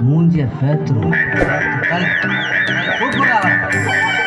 Mundia Petro. Petro. Petro. Petro. Petro. Petro.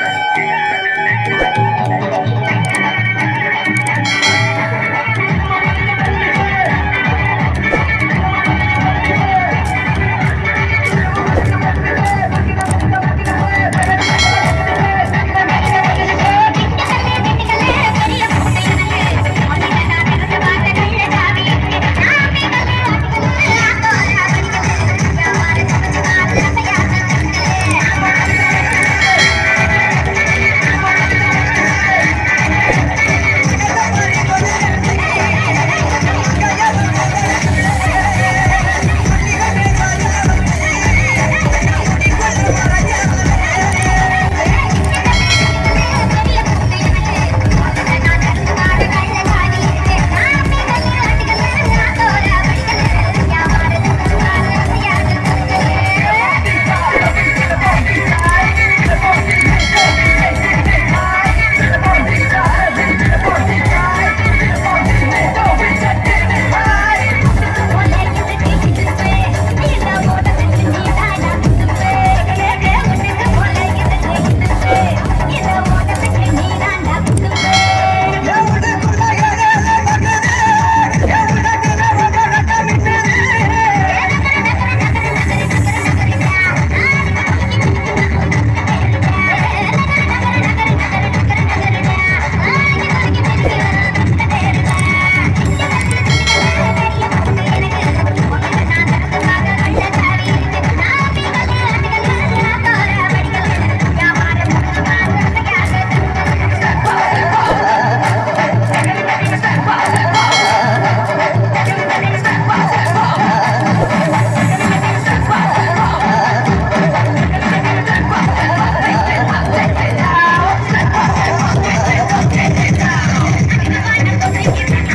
Thank you.